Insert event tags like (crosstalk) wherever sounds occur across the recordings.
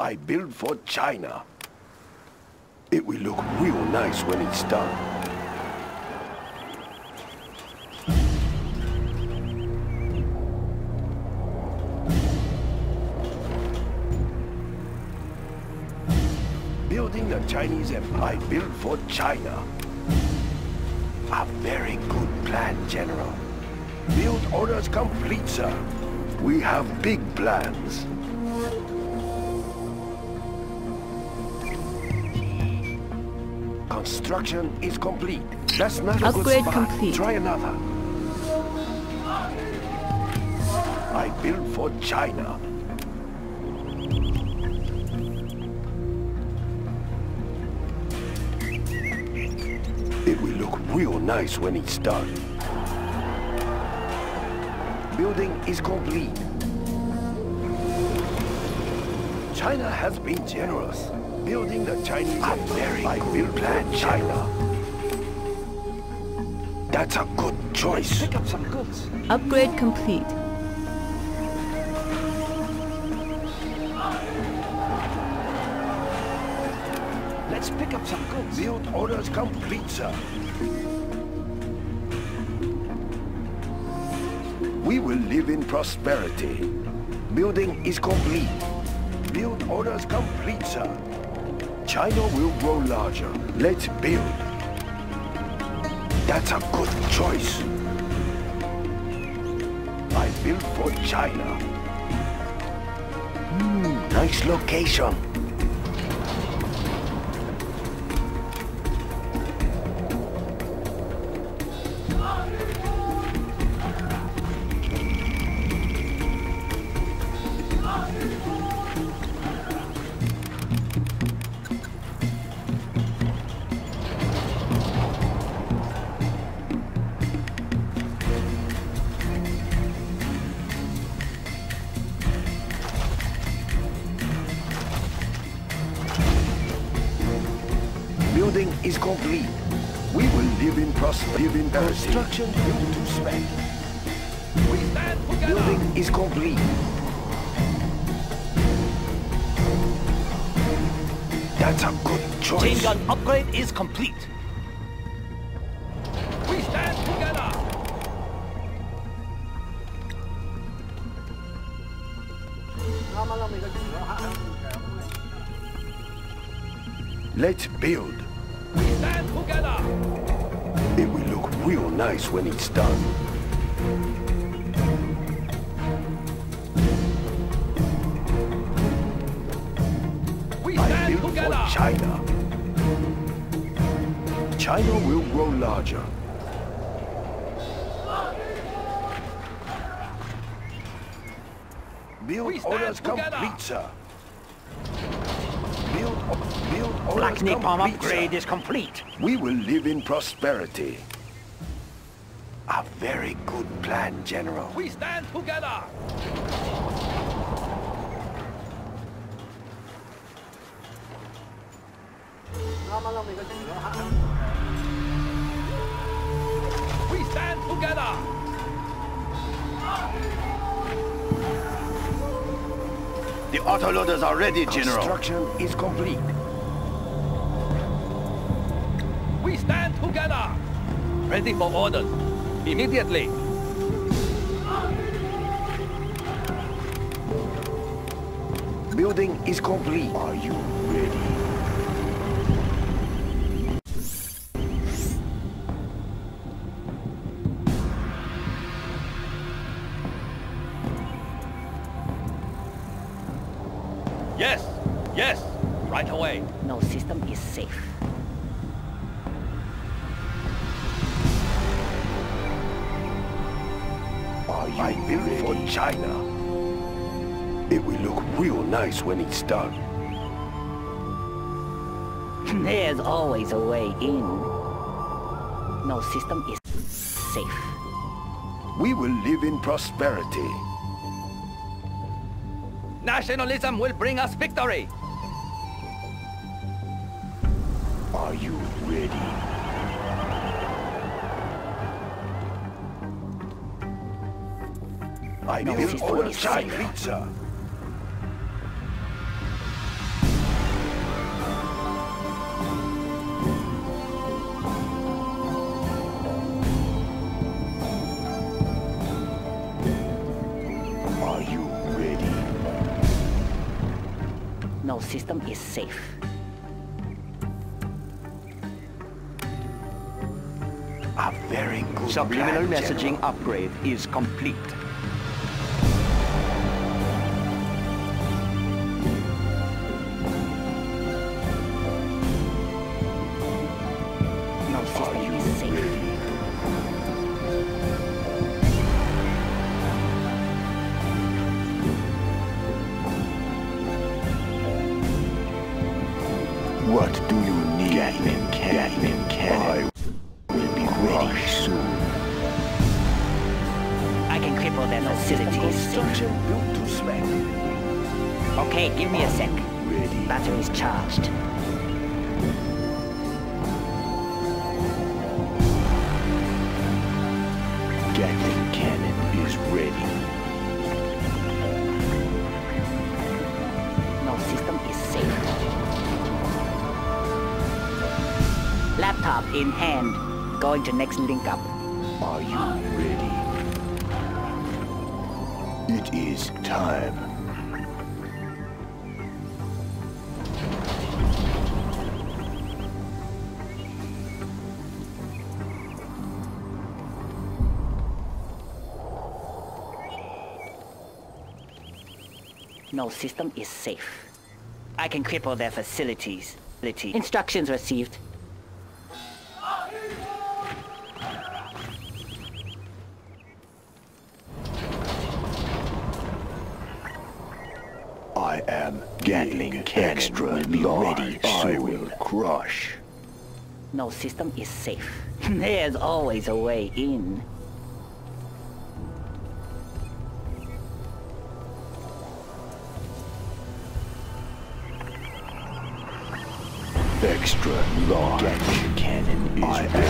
I build for China. It will look real nice when it's done. Building the Chinese Empire I build for China. A very good plan, General. Build orders complete, sir. We have big plans. Construction is complete. That's not a Upgrade good spot. complete. Try another. I build for China. It will look real nice when it's done. Building is complete. China has been generous. Building the Chinese a very I build plan China. That's a good choice. Pick up some goods. Upgrade complete. Let's pick up some goods. Build orders complete, sir. We will live in prosperity. Building is complete. Build orders complete, sir. China will grow larger. Let's build. That's a good choice. I build for China. Hmm, nice location. Construction built to spec. We stand together. Building is complete. That's a good choice. Chain gun upgrade is complete. We stand together. Let's build. We stand together. It will look real nice when it's done. We I stand build together. for China. China will grow larger. Build orders together. complete, sir. Build, build orders Black Napalm complete, upgrade sir. is complete. We will live in prosperity. A very good plan, General. We stand together. We stand together. The autoloaders are ready, General. Construction is complete. We stand together. Ready for orders. Immediately. Building is complete. Are you ready? Nice when it's done. (laughs) There's always a way in. No system is safe. We will live in prosperity. Nationalism will bring us victory. Are you ready? I No built system for is China. Pizza. System is safe. A very good Subliminal plan, messaging General. upgrade is complete. In hand. Going to next link up. Are you ready? It is time. No system is safe. I can cripple their facilities. Instructions received. Gatling cannon extra will be ready I will crush. No system is safe. (laughs) There's always a way in. Extra large. Gatling cannon is I am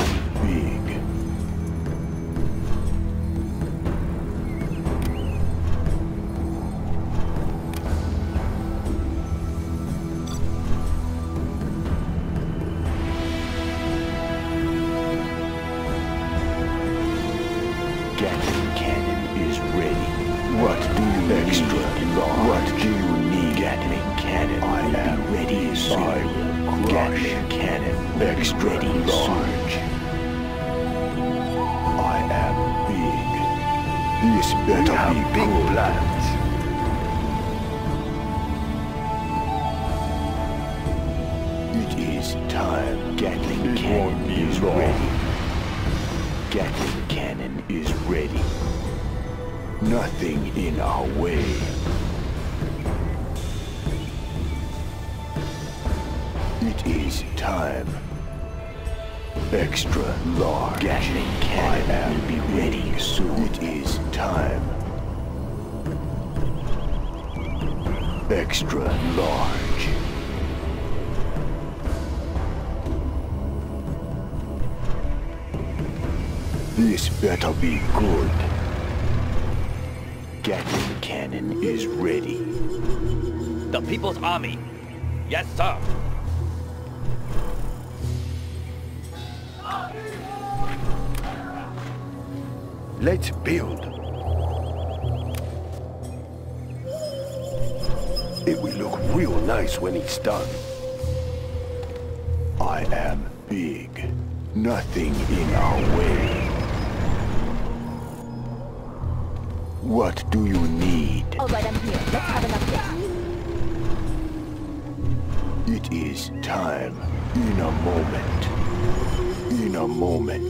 It is time. Extra large. Gatling cannon will be ready soon. It is time. Extra large. This better be good. Gatling cannon is ready. The People's Army. Yes, sir. Let's build. It will look real nice when it's done. I am big. Nothing in our way. What do you need? All right, I'm here. Let's have an update. It is time. In a moment. In a moment.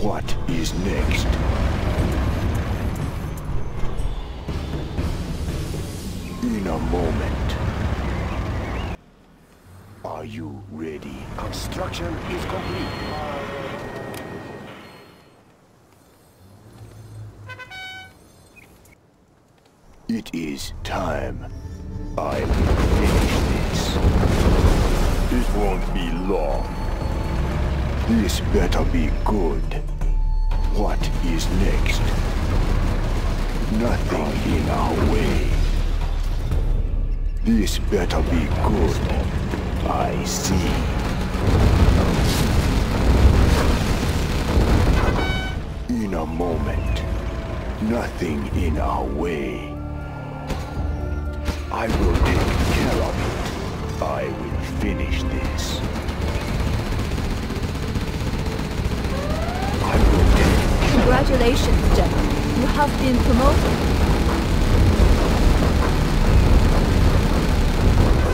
What is next? In a moment. Are you ready? Construction is complete. It is time. I will finish this. It won't be long. This better be good. What is next? Nothing in our way. This better be good. I see. In a moment. Nothing in our way. I will take care of it. I will finish this. I will take Congratulations, General. You have been promoted.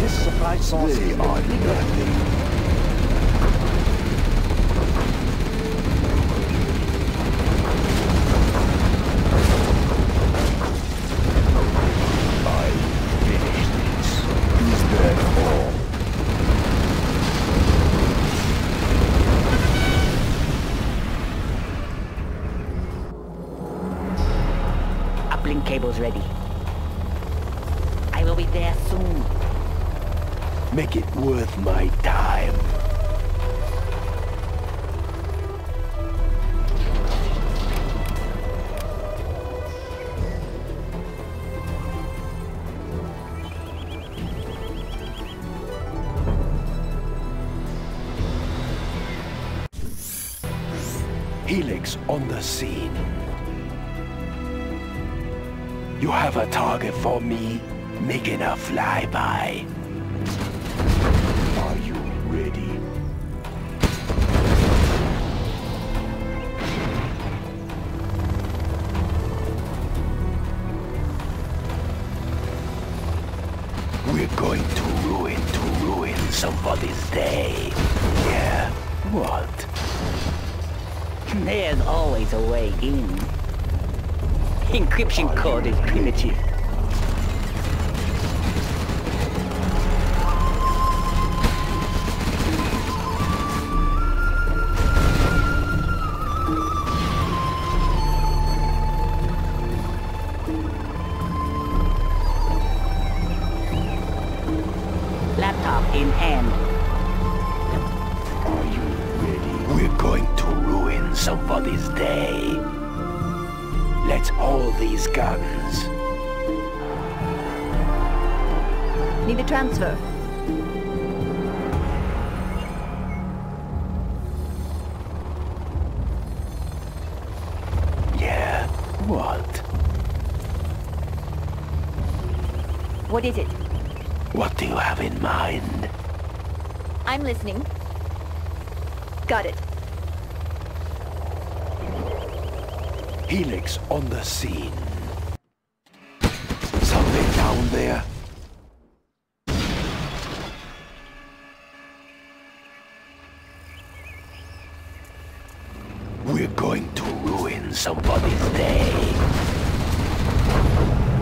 This supply source They are nothing. Helix on the scene. You have a target for me? Making a flyby. Encryption code is primitive. Guns. Need a transfer. Yeah, what? What is it? What do you have in mind? I'm listening. Got it. Helix on the scene. We're going to ruin somebody's day.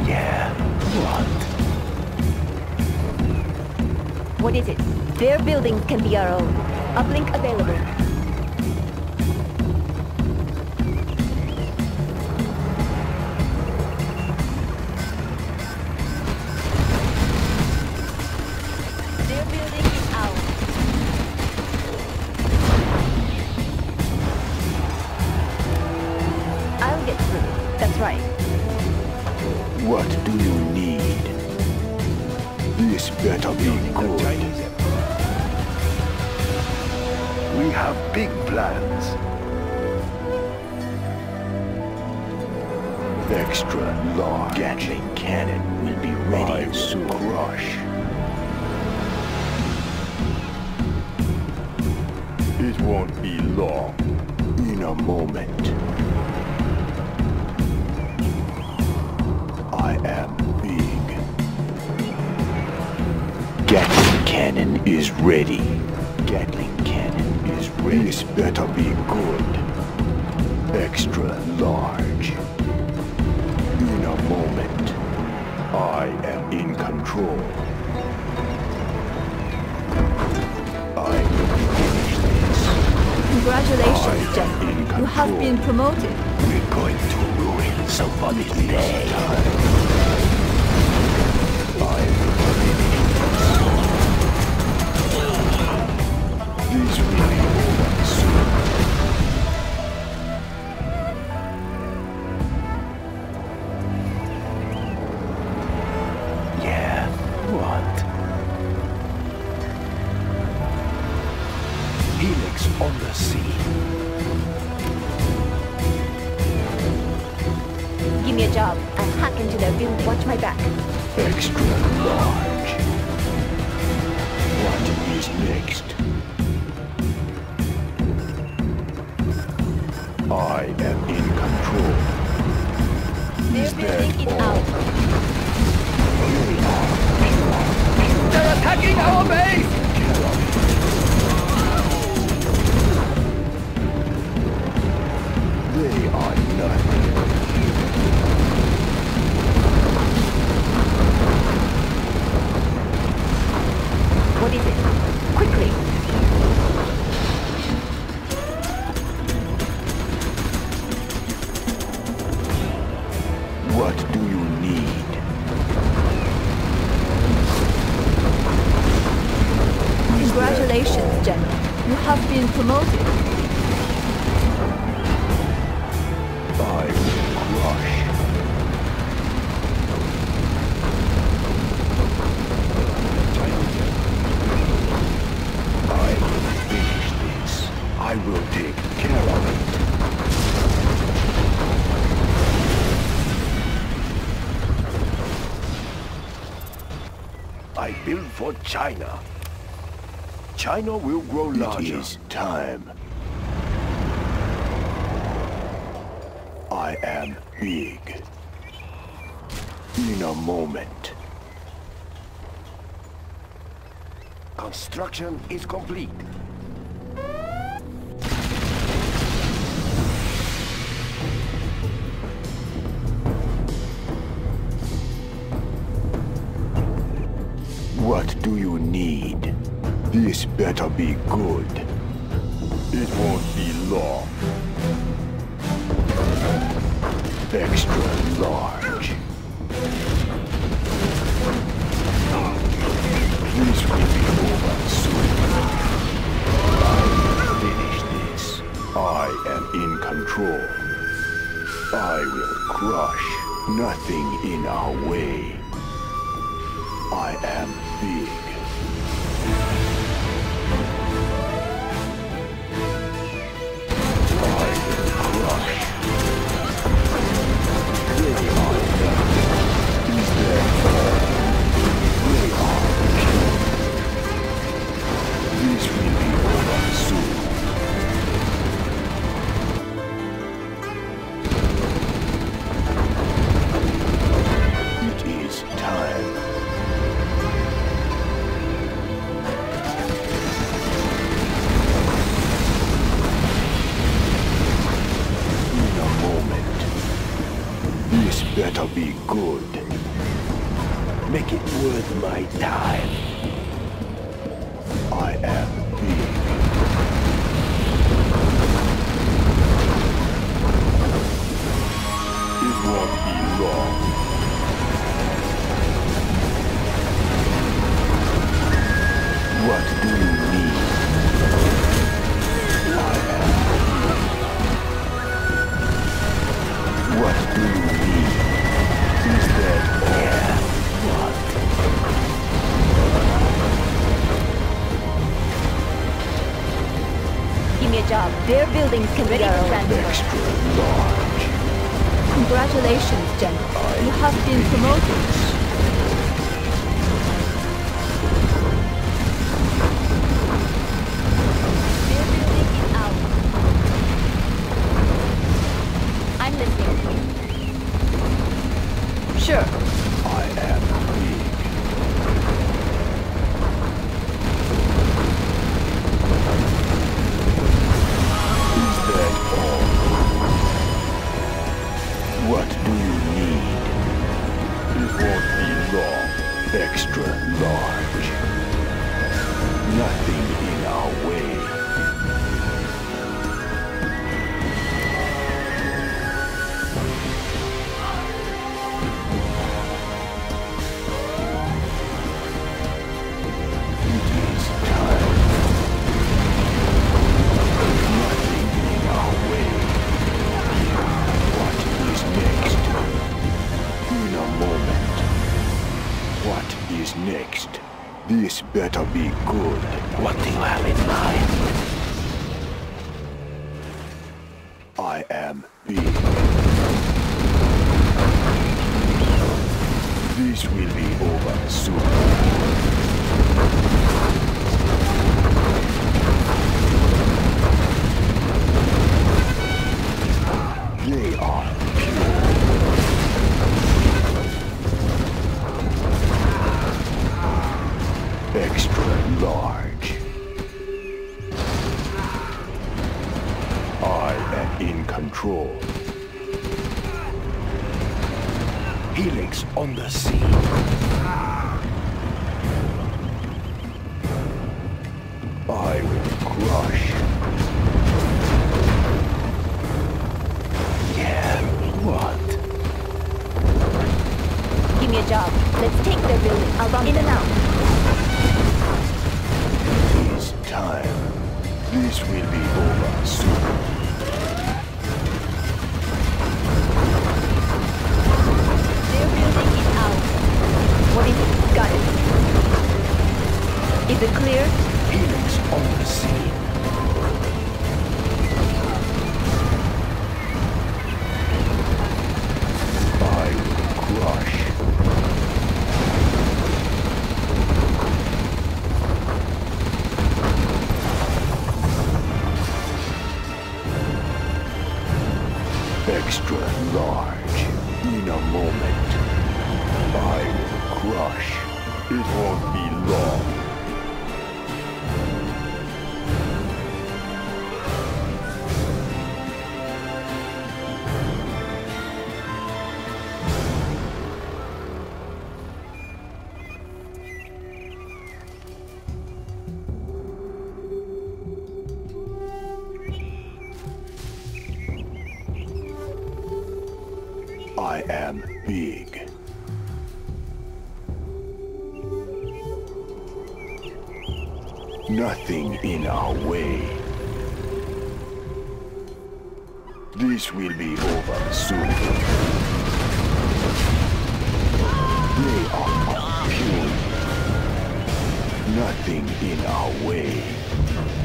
Yeah, what? What is it? Their buildings can be our own. Uplink available. Won't be long. In a moment. I am big. Gatling cannon is ready. Gatling cannon is ready. This better be good. Extra large. In a moment, I am in control. Congratulations, General. You have been promoted. We're going to ruin somebody's day. This will be over On. Give me a job. I'll hack into their build. Watch my back. Extra large. What is next? I am in control. They're building it all? out. They're attacking our base! What do you need? Congratulations, General. You have been promoted. China. China will grow larger. It is time. I am big. In a moment. Construction is complete. Better be good. It won't be long. Extra large. This will be over soon. I finish this. I am in control. I will crush nothing in our way. I am big. Job. Their buildings can be own. Extra large. Congratulations, General. You have been promoted. Control. Helix on the scene. I will crush. Yeah, what? Give me a job. Let's take their building. I'll run in and out. It is time. This will be over soon. Got it. Is it clear? Helix on the scene. It won't be Nothing in our way. This will be over soon. They are pure. Nothing in our way.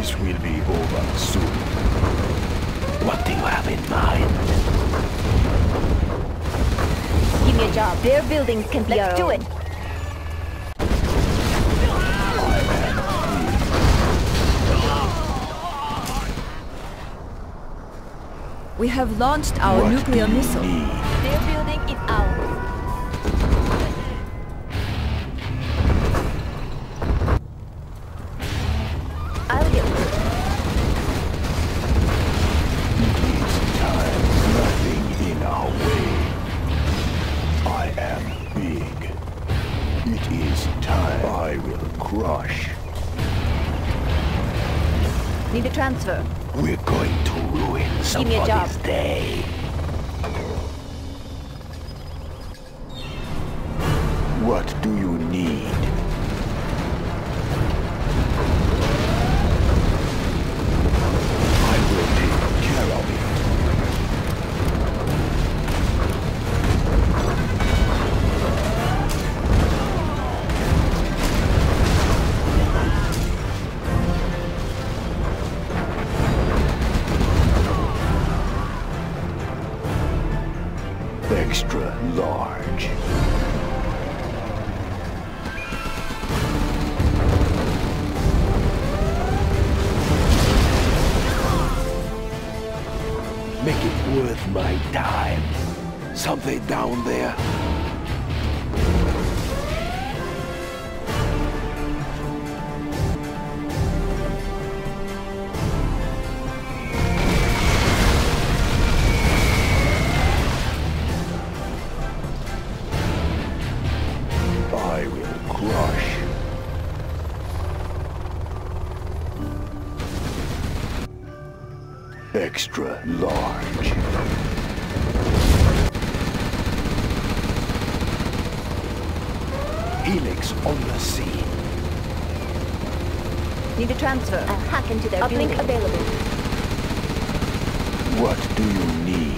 This will be over soon. What do you have in mind? Give me a job. Their buildings can be Let's do it. We have launched our What nuclear do you missile. need? What do you Extra large. Helix on the scene. Need a transfer. A hack into their Uplink available. What do you need?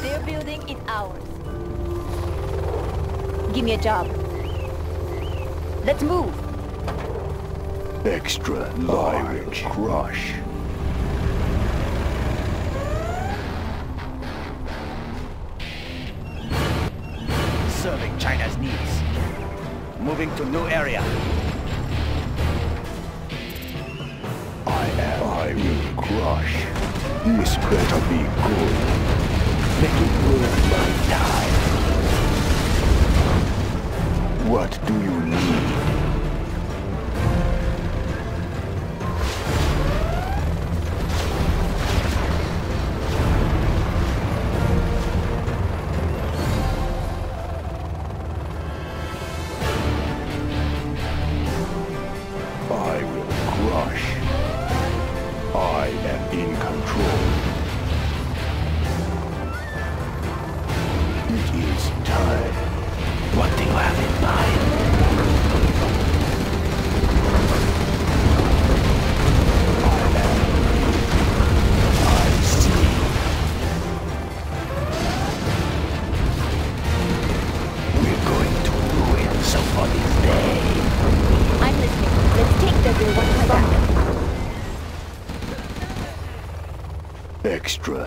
Their building is ours. Give me a job. Let's move. Extra large. Crush. Serving China's needs. Moving to new area. I am. I will crush. This better be good. Make it worth my time. What do you need?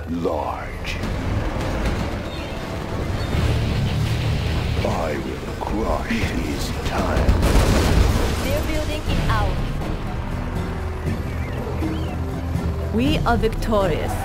Extra large. I will crush. It is time. Their building is ours. We are victorious.